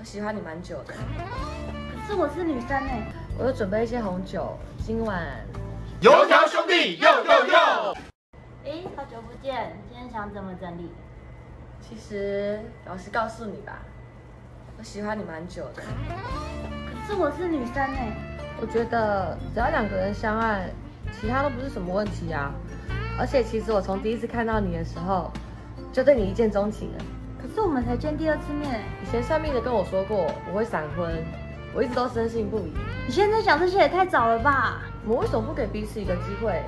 我喜欢你蛮久的，可是我是女生哎。我有准备一些红酒，今晚油条兄弟又又又。哎，好久不见，今天想怎么整理？其实老实告诉你吧，我喜欢你蛮久的，可是我是女生哎。我觉得只要两个人相爱，其他都不是什么问题啊。而且其实我从第一次看到你的时候，就对你一见钟情了。可是我们才见第二次面，以前算命的跟我说过我会闪婚，我一直都深信不疑。你现在讲这些也太早了吧？我们为什么不给彼此一个机会，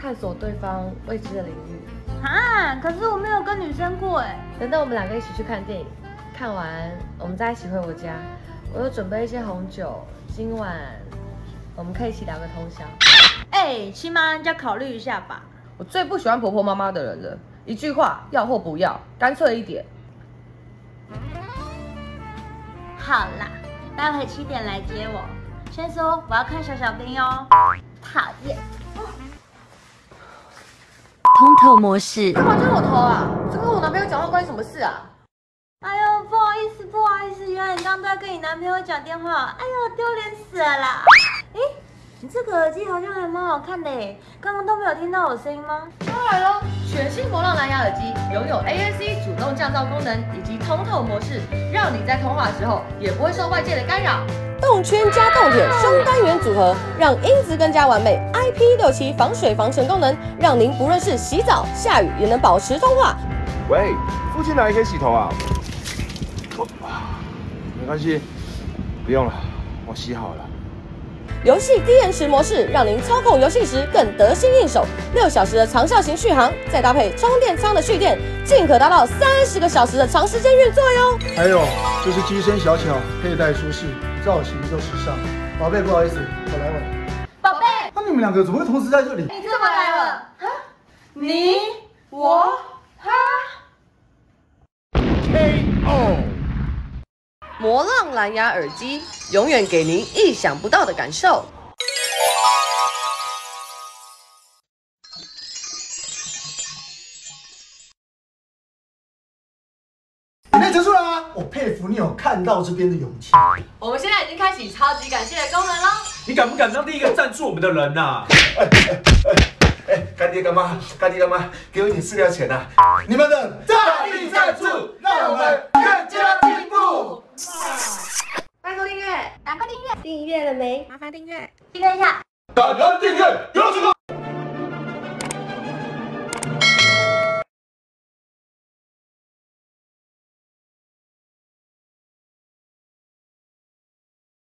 探索对方未知的领域？啊！可是我没有跟女生过哎。等等，我们两个一起去看电影，看完我们再一起回我家。我有准备一些红酒，今晚我们可以一起聊个通宵。哎，起码人家考虑一下吧。我最不喜欢婆婆妈妈的人了，一句话要或不要，干脆一点。好啦，待会七点来接我。先说我要看小小兵哦，讨厌。通透模式。干嘛追我头啊？这跟我男朋友讲话关你什么事啊？哎呦，不好意思，不好意思，原来你刚刚在跟你男朋友讲电话。哎呦，丢脸死了啦！哎，你这个耳机好像还蛮好看的诶，刚刚都没有听到我声音吗？当然喽，全新魔浪蓝牙耳机拥有 ANC 主动降噪功能以及通透模式，让你在通话的时候也不会受外界的干扰。动圈加动铁双单元组合，让音质更加完美。IP 六七防水防尘功能，让您不论是洗澡、下雨也能保持通话。喂，附近哪里可以洗头啊？没关系，不用了，我洗好了。游戏低延迟模式，让您操控游戏时更得心应手。六小时的长效型续航，再搭配充电仓的蓄电，尽可达到三十个小时的长时间运作哟。还有就是机身小巧，佩戴舒适，造型又时尚。宝贝，不好意思，我来晚。宝贝，那你们两个怎么会同时在这里？你怎么来了？啊？你我他？KO。魔浪蓝牙耳机，永远给您意想不到的感受。准备结束了吗？我佩服你有看到这边的勇气。我们现在已经开启超级感谢的功能了。你敢不敢当第一个赞助我们的人呐？哎哎哎！干爹干妈，干爹干妈，给我一点饲料钱呐！你们的大力赞助，让我们更加订阅，了没？麻烦订阅，订阅一下。感恩订阅，